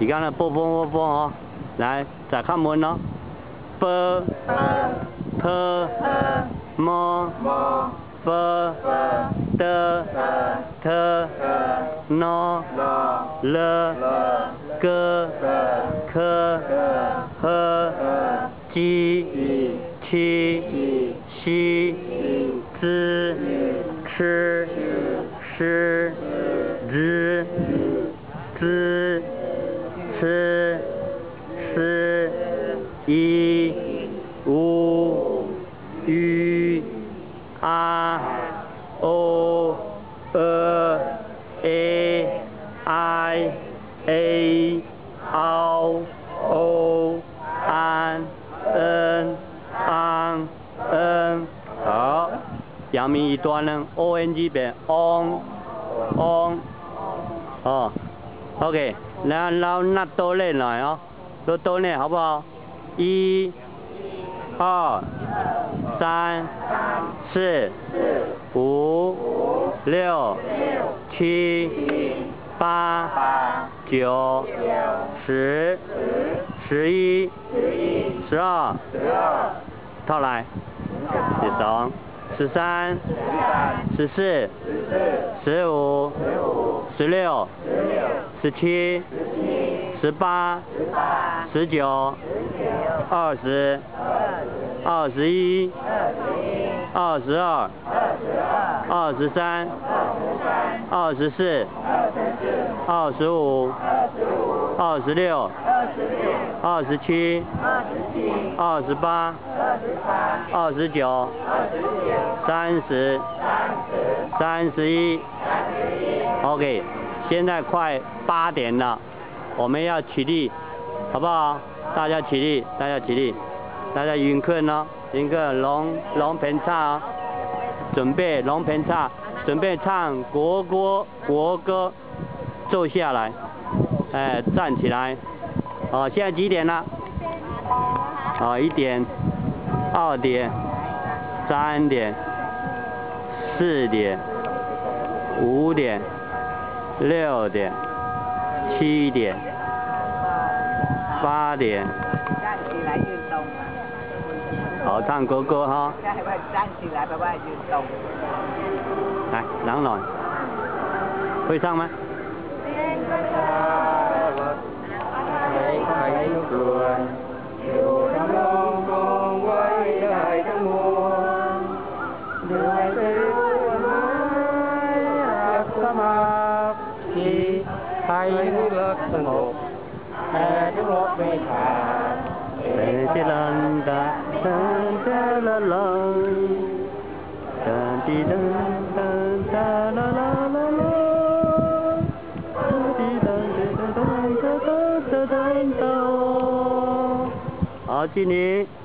而家呢，波波波波哦，来再看门咯，b p m f d t n l g k h j q x z ch sh z z ch sh i u ü a o e e i a o o an n an n 好，阳明一段呢，o n g 变 on on 哦，OK，然后那多练来哦，多多练好不好？一、二、三、四、五、六、七、八、九、十、十一、十二，套来，十三、十三、十四、十五、十六、十七、十八、十九、二十、二十一、二十二、二十三、二十四、二十五、二十六、二十七、二十八、二十九、三十、三十一。OK，现在快八点了，我们要起立，好不好？大家起立，大家起立，大家迎客呢？迎客龙龙盆唱哦，准备龙盆唱，准备唱国歌国歌，坐下来，哎，站起来。哦，现在几点了？哦，一点、二点、三点、四点、五点、六点、七点、八点。好，唱哥哥哈。站起来，爸爸运动。来，朗朗，会唱吗？hay nước lớp sân hồn, hệ nước lớp mê thả, hệ chế lên la dun dee dun dun dun la la la la dun dee dun dee dun dun dun dun dun dun dun